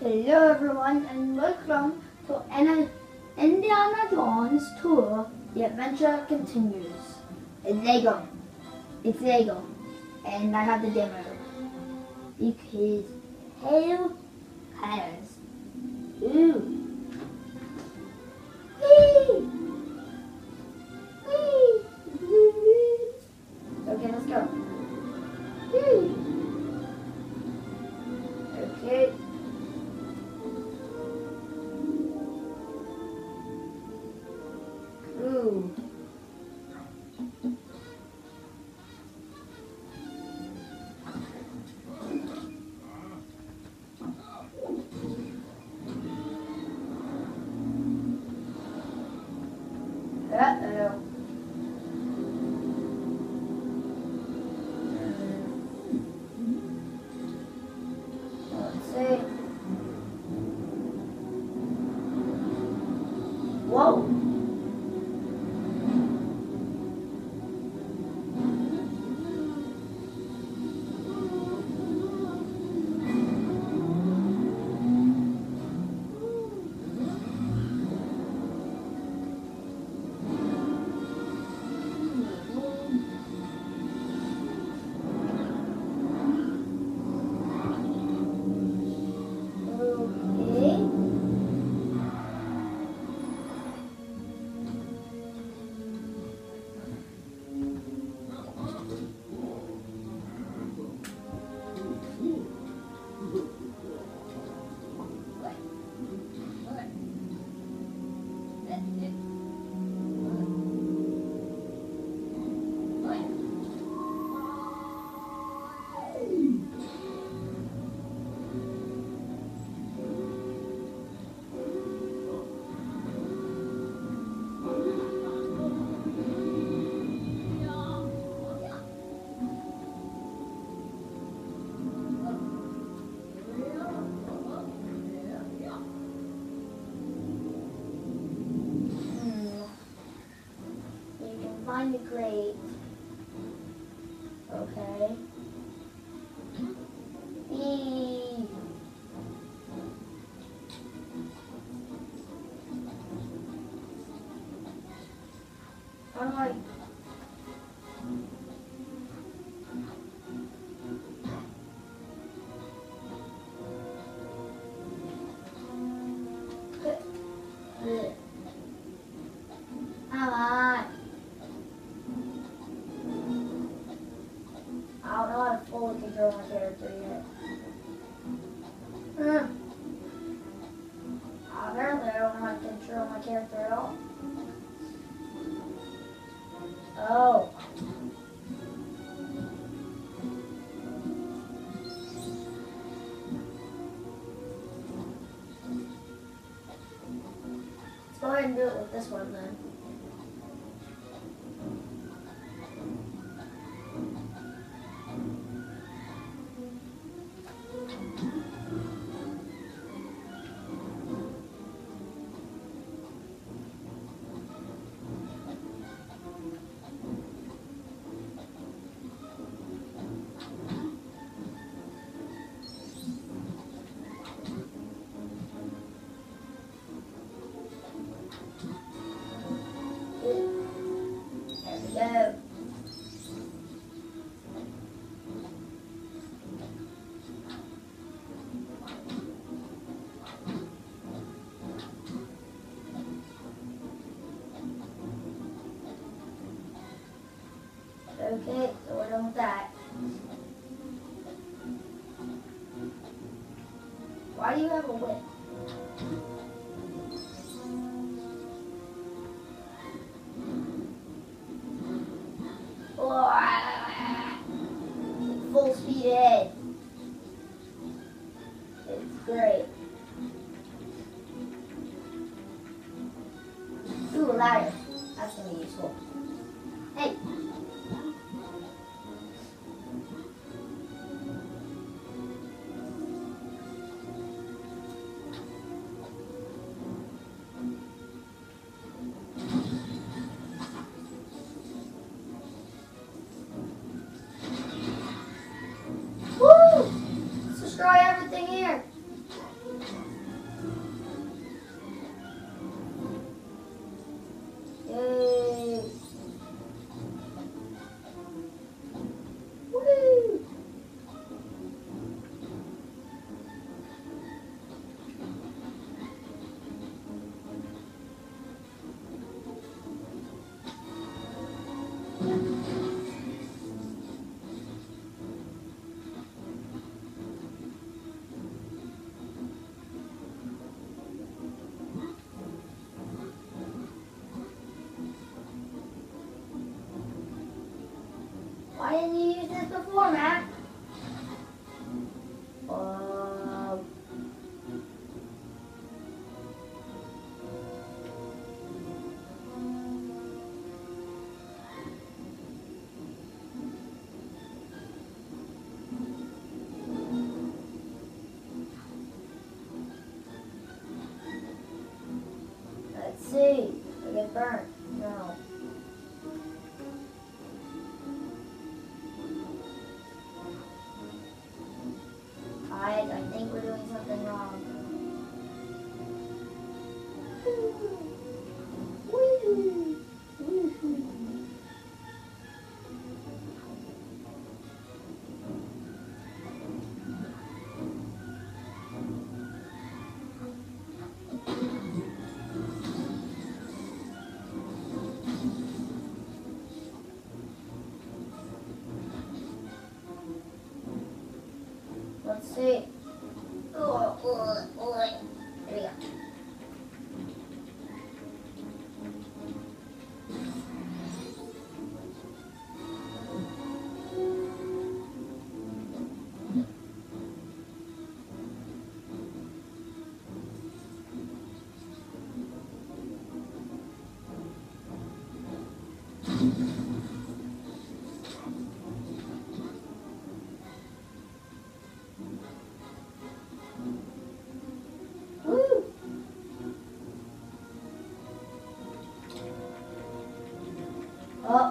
Hello everyone and welcome to Anna- Indiana Jones Tour. The adventure continues. It's Lego. It's Lego. And I have the demo. Because hail colors. Ooh. Grate. Okay. Eee. How do do it with this one then. Okay, so we're done with that. Why do you have a whip? See. I get burnt. No. Guys, I think we're doing something wrong. Let's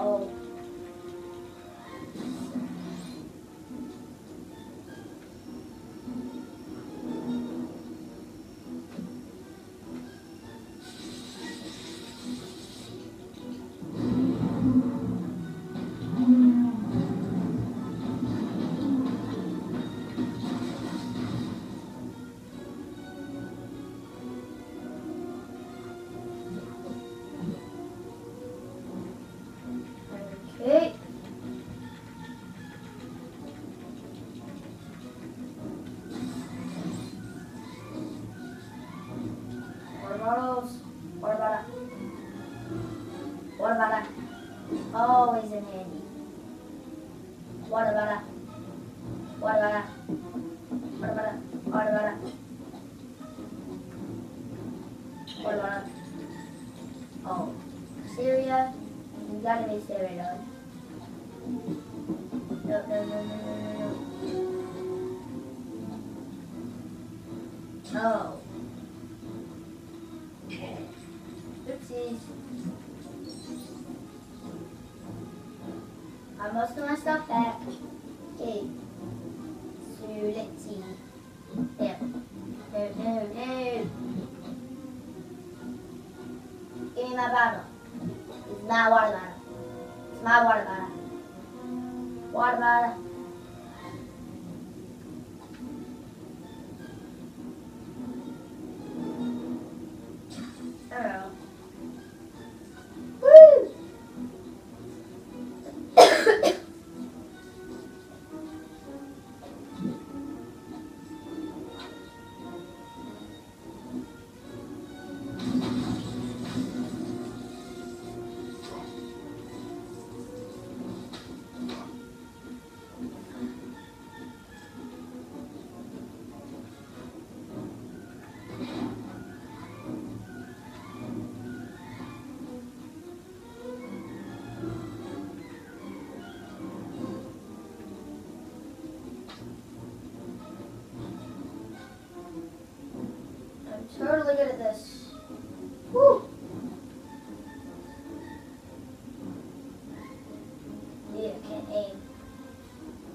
Uh-oh. Water bottle. Always in handy. Water bottle. Water bottle. Water bottle. Water bottle. Water bottle. Oh. Syria. You gotta be Syria. No, no, no, no, no, no, no. No. Oopsies. I most of my stuff back. Okay. So let's see. There. No, no, no. Give me my bottle. It's my water bottle. It's my water bottle. Water bottle.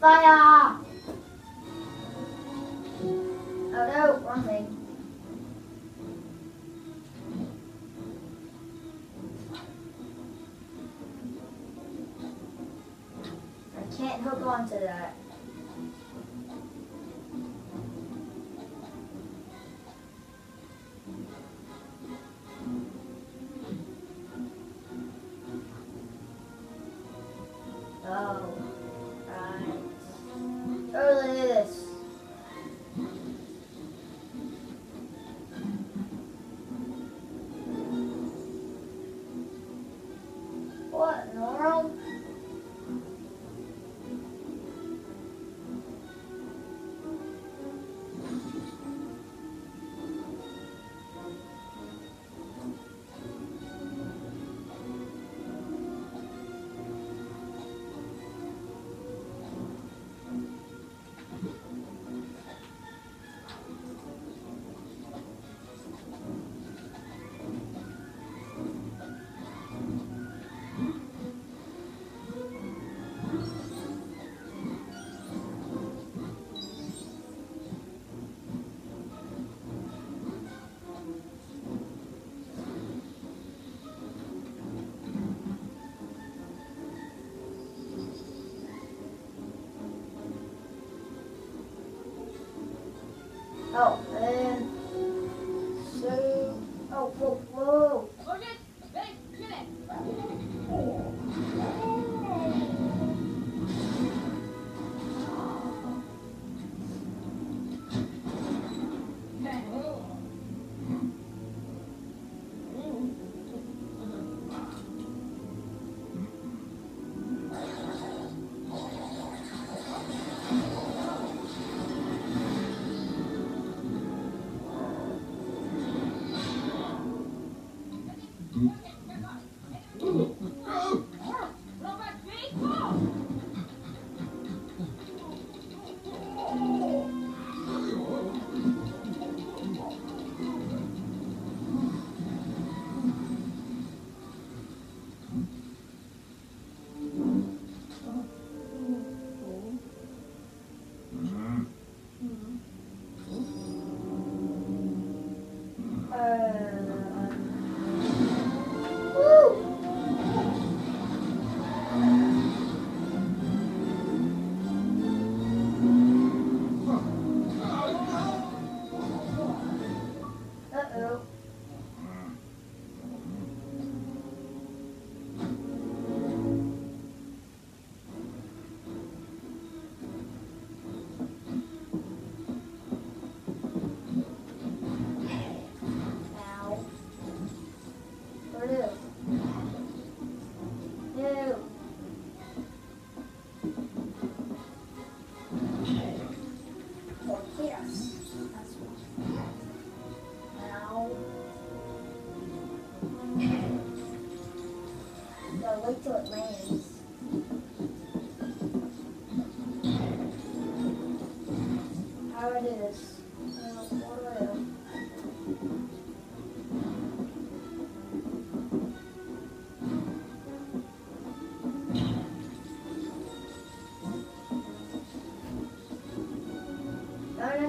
Fire! Oh no, wrong thing. I can't hook onto that. Oh, and so oh whoa whoa.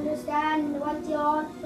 Understand what you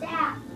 staff.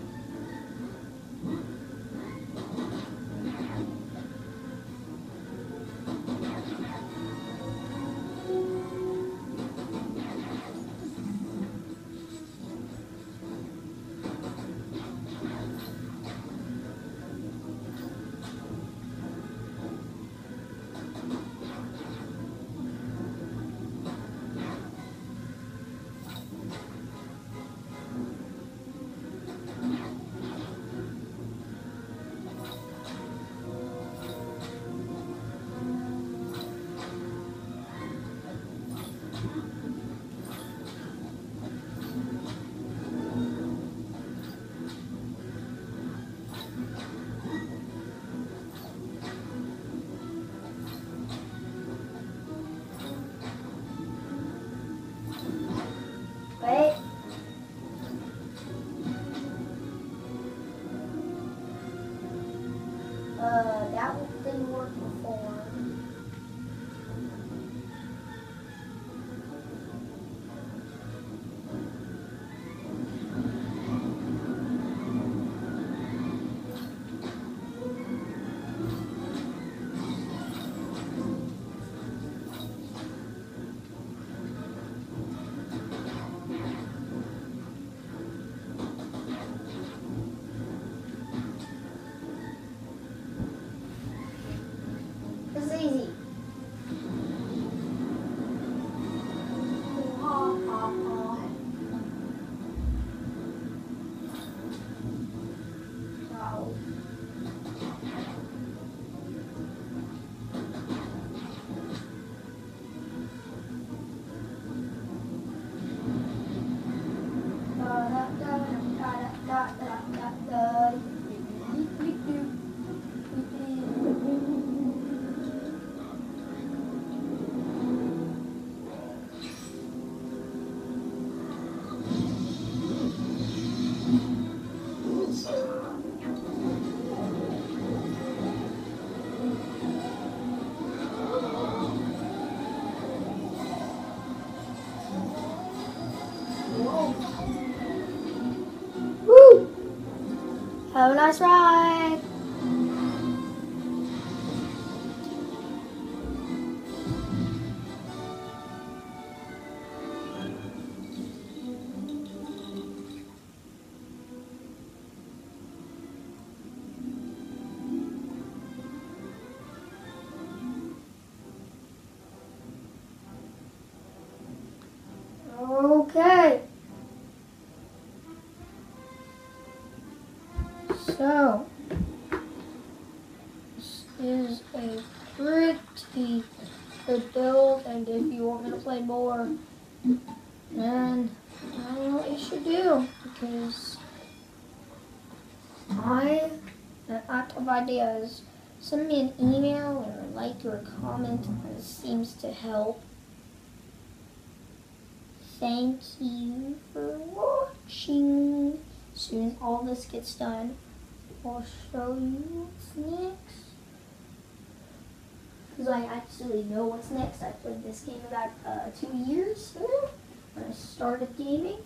Nice ride. Okay. Send me an email or like or comment, it seems to help. Thank you for watching. Soon all this gets done, I'll show you what's next. Because I actually know what's next. I played this game about uh, two years ago when I started gaming.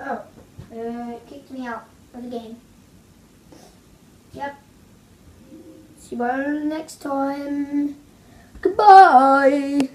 Oh, uh, it kicked me out of the game. Yep. See you all next time. Goodbye.